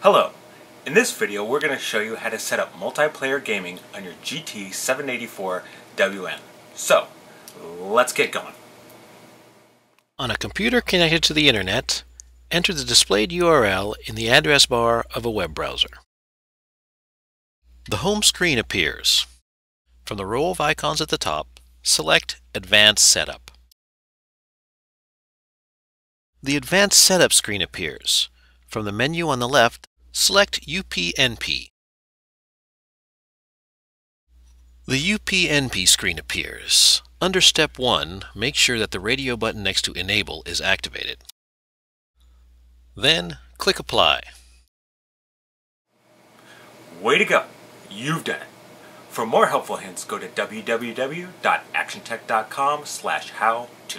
Hello! In this video we're going to show you how to set up multiplayer gaming on your GT 784 WN. So, let's get going. On a computer connected to the internet, enter the displayed URL in the address bar of a web browser. The home screen appears. From the row of icons at the top, select Advanced Setup. The Advanced Setup screen appears. From the menu on the left, select UPnP. The UPnP screen appears. Under Step 1, make sure that the radio button next to Enable is activated. Then, click Apply. Way to go! You've done it! For more helpful hints, go to www.actiontec.com slash how-to.